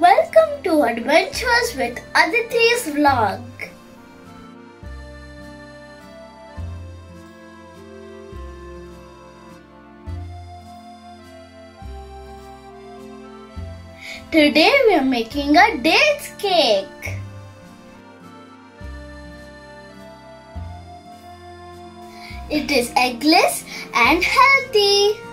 Welcome to Adventures with Aditi's vlog. Today we are making a dates cake. It is eggless and healthy.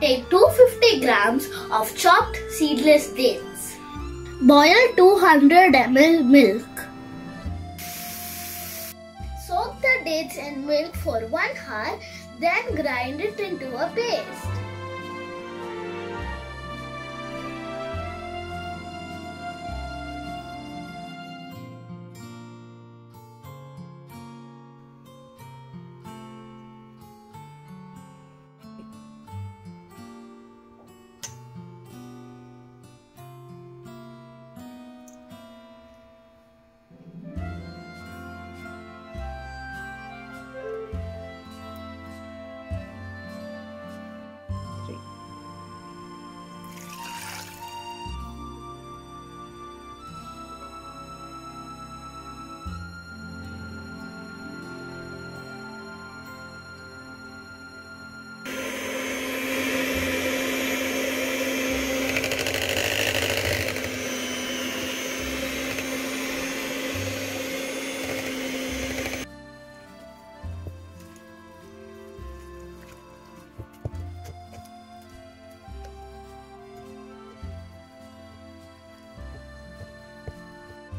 Take 250 grams of chopped seedless dates. Boil 200 ml milk. Soak the dates in milk for 1 hour, then grind it into a paste.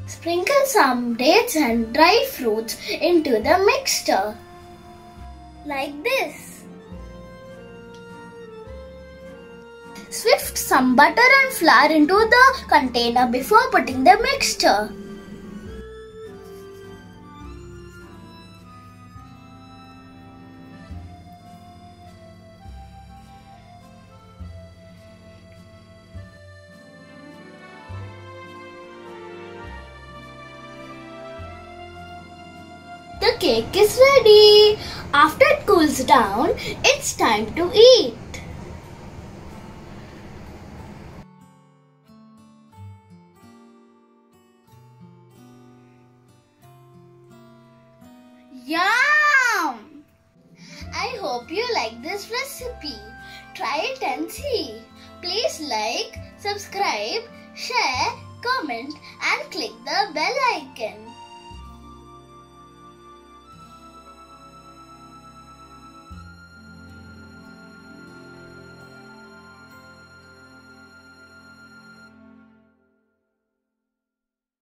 Sprinkle some dates and dry fruits into the mixture. Like this. Swift some butter and flour into the container before putting the mixture. Cake is ready. After it cools down, it's time to eat. Yum! I hope you like this recipe. Try it and see. Please like, subscribe, share, comment and click the bell icon.